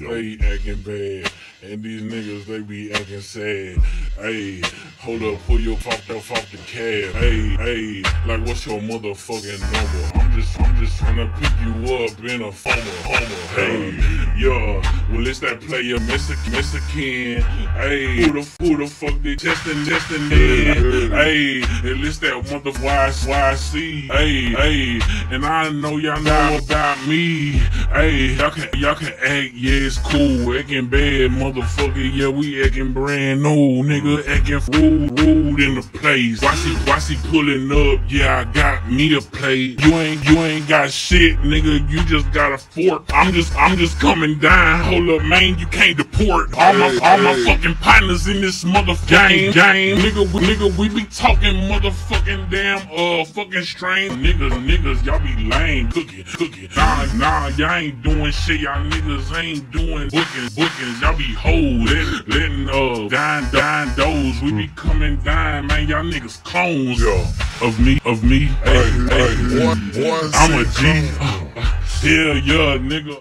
stay acting bad. And these niggas, they be acting sad. Hey, hold up, pull your fucked up off the cab. Hey, hey, like what's your motherfucking number? I'm just, I'm just trying to pick you up in a former, homer. Hey, yeah, well it's that player Mexican, Mexican. Hey, who the, who the fuck they testing, testing in? Hey, and it's that mother YC. Hey, hey, and I know y'all know about me. Hey, y'all can, y'all can act, yeah, it's cool, acting bad, motherfucker, yeah, we acting brand new, nigga, acting rude, rude in the place. Why she, why she pulling up? Yeah, I got me a plate. You ain't, you ain't got shit, nigga. You just got a fork. I'm just, I'm just coming down. Hold up, man, you can't deport all my, all my fucking partners in this motherfucking game, game. Nigga, we, nigga, we be talking motherfucking damn, uh, fucking strange niggas, niggas. Y'all be lame, cooking, cooking. Nah, nah, y'all ain't doing shit. Y'all niggas ain't doing bookings, bookings. Y'all be hoes, letting, letting uh dine dine doors. We be coming down, man. Y'all niggas clones Yeah. of me, of me. Hey, Hey, hey, one, one I'm a G. Hell yeah, nigga.